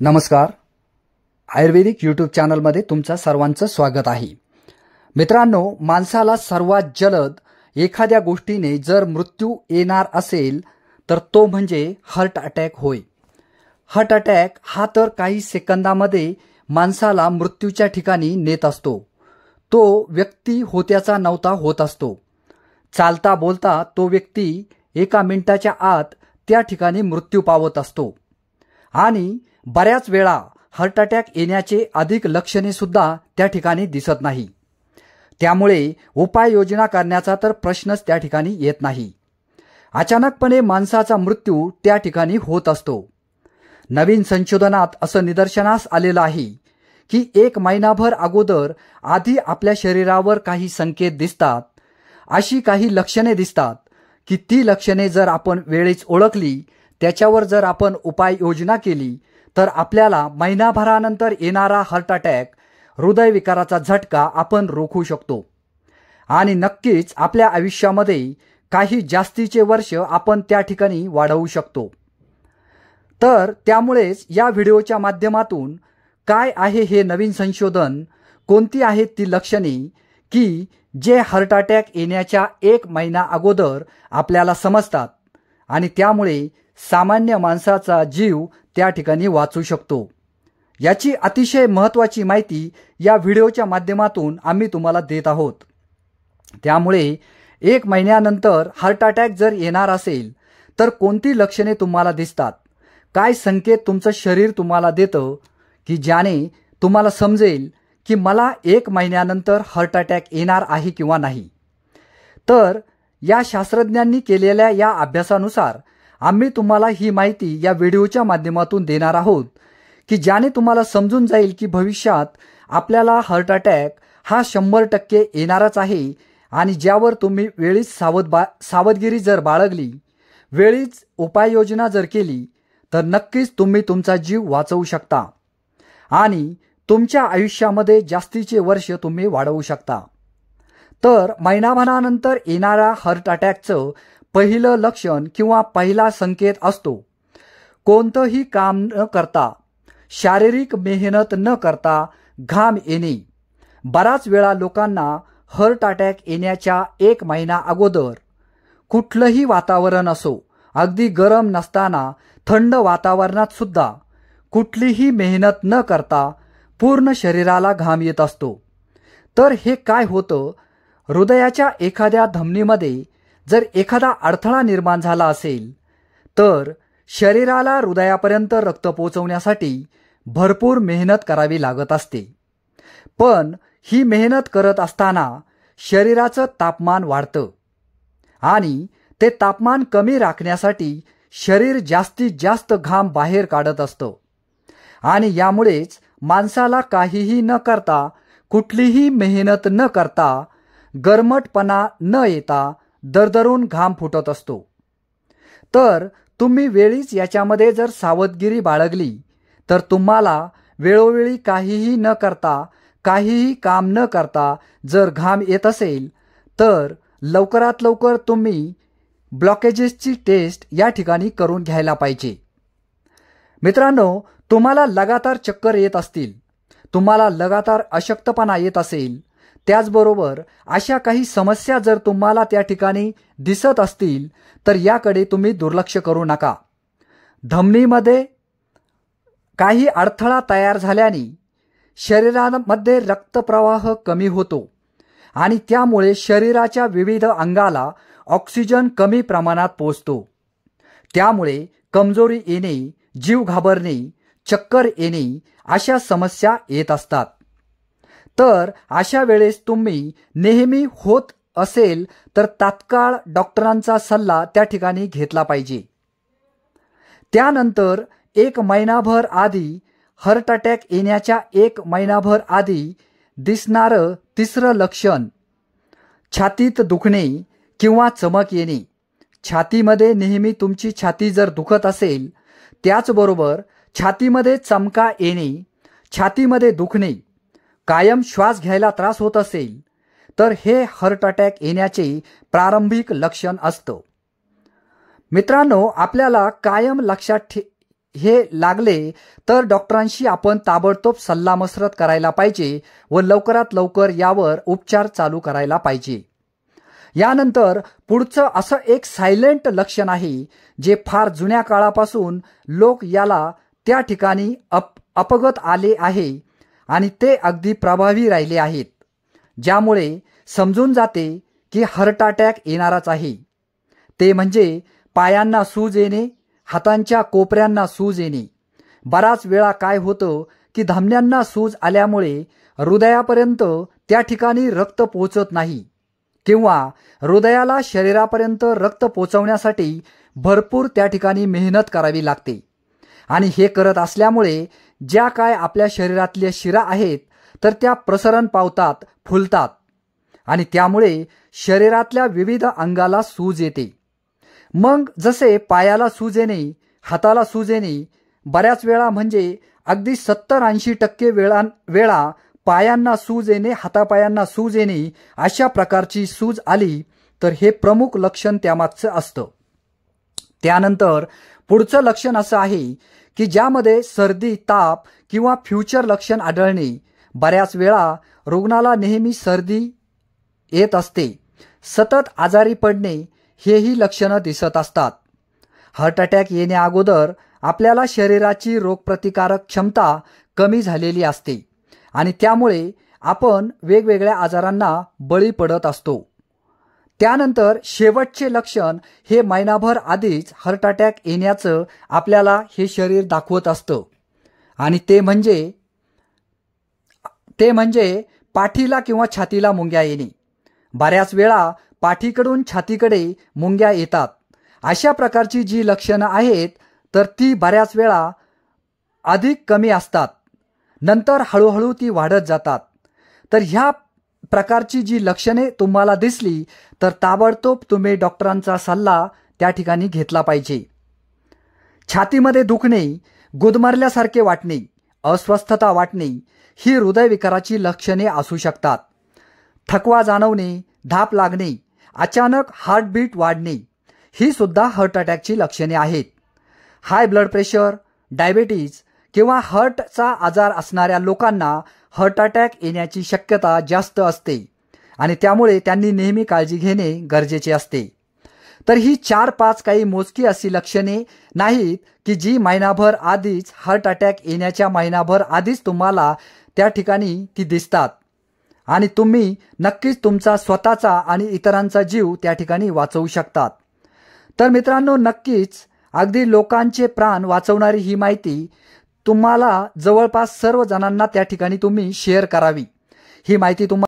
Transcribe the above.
नमस्कार. आयुर्वेदिक यूट्यूब चॅनलमध्ये तुमचं सर्वांचं स्वागत आहे. मित्रांनो माणसाला सर्वात जलद एखाद्या गोष्टीने जर मृत्यू येणार असेल तर तो म्हणजे हार्ट अटॅक होय. हार्ट अटॅक हा तर काही सेकंदामध्ये माणसाला मृत्यूच्या ठिकाणी नेत असतो. तो व्यक्ती होत्याचा नव्हता होत असतो. चालता बोलता तो व्यक्ती एका मिनिटाच्या आत त्या ठिकाणी मृत्यू पावत असतो. आणि बऱ्याच वेळा हार्ट अटॅक येण्याचे अधिक लक्षणे सुद्धा त्या ठिकाणी दिसत नाही. त्यामुळे उपाययोजना करण्याचा तर प्रश्नच त्या ठिकाणी येत नाही. अचानकपणे माणसाचा मृत्यू त्या ठिकाणी होत असतो. नवीन संशोधनात असं निदर्शनास आलेलं आहे की एक महिनाभर अगोदर आधी आपल्या शरीरावर काही संकेत दिसतात. अशी काही लक्षणे दिसतात की ती लक्षणे जर आपण वेळीच ओळखली त्याच्यावर जर आपण उपाययोजना केली तर आपल्याला महिनाभरानंतर येणारा हार्ट अटॅक हृदयविकाराचा झटका आपण रोखू शकतो. आणि नक्कीच आपल्या आयुष्यामध्ये काही जास्तीचे वर्ष आपण त्या ठिकाणी वाढवू शकतो. तर त्यामुळेच या व्हिडिओच्या माध्यमातून काय आहे हे नवीन संशोधन कोणती आहेत ती लक्षणे की जे हार्ट अटॅक येण्याच्या एक महिना अगोदर आपल्याला समजतात. आणि त्यामुळे सामान्य माणसाचा जीव त्या ठिकाणी वाचू शकतो. याची अतिशय महत्त्वाची माहिती या व्हिडिओच्या माध्यमातून आम्ही तुम्हाला देत आहोत. त्यामुळे एक महिन्यानंतर हार्ट अटॅक जर येणार असेल तर कोणती लक्षणे तुम्हाला दिसतात? काय संकेत तुमचं शरीर तुम्हाला देतं? की ज्याने तुम्हाला समजेल की मला एक महिन्यानंतर हार्ट अटॅक येणार आहे किंवा नाही? तर या शास्त्रज्ञांनी केलेल्या या अभ्यासानुसार आम्ही तुम्हाला ही माहिती या व्हिडिओच्या माध्यमातून देणार आहोत की ज्याने तुम्हाला समजून जाईल की भविष्यात आपल्याला हार्ट अटॅक हा शंभर टक्के येणारच आहे आणि ज्यावर तुम्ही वेळीच सावध बा सावधगिरी जर बाळगली वेळीच उपाययोजना जर केली तर नक्कीच तुम्ही तुमचा जीव वाचवू शकता आणि तुमच्या आयुष्यामध्ये जास्तीचे वर्ष तुम्ही वाढवू शकता. तर महिनाभरानंतर येणाऱ्या हार्ट अटॅकचं पहिलं लक्षण किंवा पहिला संकेत असतो. कोणतंही काम न करता शारीरिक मेहनत न करता घाम येणे. बराच वेळा लोकांना हर्ट अटॅक येण्याच्या एक महिना अगोदर. कुठलंही वातावरण असो अगदी गरम नसताना थंड वातावरणात सुद्धा कुठलीही मेहनत न करता पूर्ण शरीराला घाम येत असतो. तर हे काय होतं? हृदयाच्या एखाद्या धमनीमध्ये जर एखादा अडथळा निर्माण झाला असेल तर शरीराला हृदयापर्यंत रक्त पोचवण्यासाठी भरपूर मेहनत करावी लागत असते. पण ही मेहनत करत असताना शरीराचं तापमान वाढतं आणि ते तापमान कमी राखण्यासाठी शरीर जास्तीत जास्त घाम बाहेर काढत असतं. आणि यामुळेच माणसाला काहीही न करता कुठलीही मेहनत न करता गरमटपणा न येता दरदरून घाम फुटत असतो. तर तुम्ही वेळीच याच्यामध्ये जर सावधगिरी बाळगली तर तुम्हाला वेळोवेळी काहीही न करता काहीही काम न करता जर घाम येत असेल तर लवकरात लवकर तुम्ही ब्लॉकेजेसची टेस्ट या ठिकाणी करून घ्यायला पाहिजे. मित्रांनो तुम्हाला लगातार चक्कर येत असतील तुम्हाला लगातार अशक्तपणा येत असेल त्याचबरोबर अशा काही समस्या जर तुम्हाला त्या ठिकाणी दिसत असतील तर याकडे तुम्ही दुर्लक्ष करू नका. धमनीमध्ये काही अडथळा तयार झाल्याने शरीरामध्ये रक्तप्रवाह कमी होतो आणि त्यामुळे शरीराच्या विविध अंगाला ऑक्सिजन कमी प्रमाणात पोचतो त्यामुळे कमजोरी येणे जीव घाबरणे चक्कर येणे अशा समस्या येत असतात. तर अशा वेळेस तुम्ही नेहमी होत असेल तर तात्काळ डॉक्टरांचा सल्ला त्या ठिकाणी घेतला पाहिजे. त्यानंतर एक महिनाभर आधी हार्ट अटॅक येण्याच्या एक महिनाभर आधी दिसणारं तिसरं लक्षण छातीत दुखणे किंवा चमक येणे. छातीमध्ये नेहमी तुमची छाती जर दुखत असेल त्याचबरोबर छातीमध्ये चमका येणे छातीमध्ये दुखणे. कायम श्वास घ्यायला त्रास होत असेल तर हे हार्ट अटॅक येण्याचे प्रारंभिक लक्षण असतं. मित्रांनो आपल्याला कायम लक्षात ठे हे लागले तर डॉक्टरांशी आपण ताबडतोब सल्लामसरत करायला पाहिजे व लवकरात लवकर यावर उपचार चालू करायला पाहिजे. यानंतर पुढचं असं एक सायलेंट लक्षण आहे जे फार जुन्या काळापासून लोक याला त्या ठिकाणी अप अपगत आले आहे आणि ते अगदी प्रभावी राहिले आहेत ज्यामुळे समजून जाते की हार्ट अटॅक येणारच आहे. ते म्हणजे पायांना सूज येणे हातांच्या कोपऱ्यांना सूज येणे. बराच वेळा काय होतं की धमन्यांना सूज आल्यामुळे हृदयापर्यंत त्या ठिकाणी रक्त पोचत नाही किंवा हृदयाला शरीरापर्यंत रक्त पोचवण्यासाठी भरपूर त्या ठिकाणी मेहनत करावी लागते. आणि हे करत असल्यामुळे ज्या काय आपल्या शरीरातल्या शिरा आहेत तर त्या प्रसरण पावतात फुलतात. आणि त्यामुळे शरीरातल्या विविध अंगाला सूज येते. मग जसे पायाला सूज येणे हाताला सूज येणे बऱ्याच वेळा म्हणजे अगदी सत्तर ऐंशी टक्के वेळा वेळा पायांना सूज येणे हातापायांना सूज येणे अशा प्रकारची सूज आली तर हे प्रमुख लक्षण त्यामागचं असतं. त्यानंतर पुढचं लक्षण असं आहे की ज्यामध्ये सर्दी ताप किंवा फ्युचर लक्षण आढळणे. बऱ्याच वेळा रुग्णाला नेहमी सर्दी येत असते. सतत आजारी पडणे हेही लक्षणं दिसत असतात. हार्ट अटॅक येण्याअगोदर आपल्याला शरीराची रोगप्रतिकारक क्षमता कमी झालेली असते आणि त्यामुळे आपण वेगवेगळ्या आजारांना बळी पडत असतो. त्यानंतर शेवटचे लक्षण हे महिनाभर आधीच हार्ट अटॅक येण्याचं आपल्याला हे शरीर दाखवत असतं. आणि ते म्हणजे ते म्हणजे पाठीला किंवा छातीला मुंग्या येणे. बऱ्याच वेळा पाठीकडून छातीकडे मुंग्या येतात. अशा प्रकारची जी लक्षणं आहेत तर ती बऱ्याच वेळा अधिक कमी असतात. नंतर हळूहळू ती वाढत जातात. तर ह्या प्रकारची जी लक्षणे तुम्हाला दिसली तर ताबडतोब तुम्ही डॉक्टरांचा सल्ला त्या ठिकाणी घेतला पाहिजे. छातीमध्ये दुखणे गुदमरल्यासारखे वाटणे अस्वस्थता वाटणे ही हृदयविकाराची लक्षणे असू शकतात. थकवा जाणवणे धाप लागणे अचानक हार्टबीट वाढणे ही सुद्धा हार्ट अटॅकची लक्षणे आहेत. हाय ब्लड प्रेशर डायबेटीज किंवा हर्टचा आजार असणाऱ्या लोकांना हार्ट अटॅक येण्याची शक्यता जास्त असते. आणि त्यामुळे त्यांनी नेहमी काळजी घेणे गरजेचे असते. तर ही चार पाच काही मोजकी अशी लक्षणे नाहीत की जी महिनाभर आधीच हार्ट अटॅक येण्याच्या महिनाभर आधीच तुम्हाला त्या ठिकाणी ती दिसतात. आणि तुम्ही नक्कीच तुमचा स्वतःचा आणि इतरांचा जीव त्या ठिकाणी वाचवू शकतात. तर मित्रांनो नक्कीच अगदी लोकांचे प्राण वाचवणारी ही माहिती तुम्हाला जवळपास सर्व जणांना त्या ठिकाणी तुम्ही शेअर करावी. ही माहिती तुम्हाला